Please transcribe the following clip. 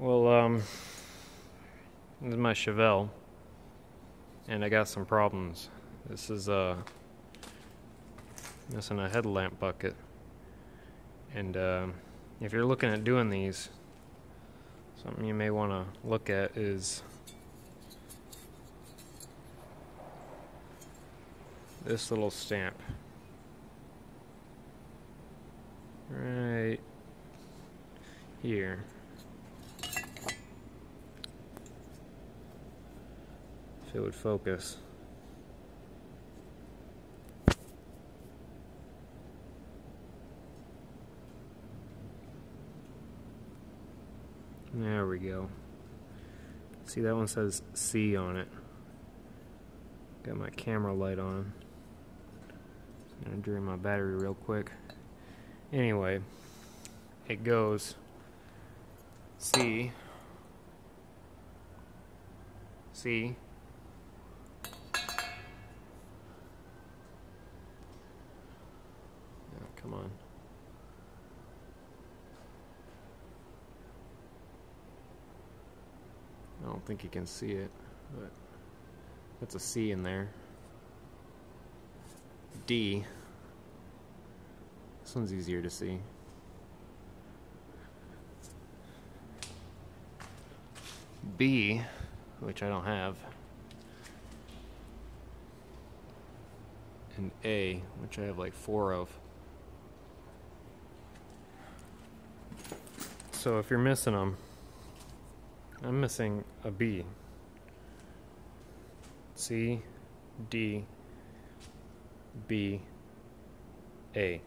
Well, um, this is my Chevelle, and I got some problems. This is uh, missing a headlamp bucket, and uh, if you're looking at doing these, something you may want to look at is this little stamp. Right here. If it would focus. There we go. See that one says C on it. Got my camera light on. Gonna drain my battery real quick. Anyway, it goes C C come on. I don't think you can see it, but that's a C in there. D. This one's easier to see. B, which I don't have. And A, which I have like four of. So if you're missing them, I'm missing a B. C, D, B, A.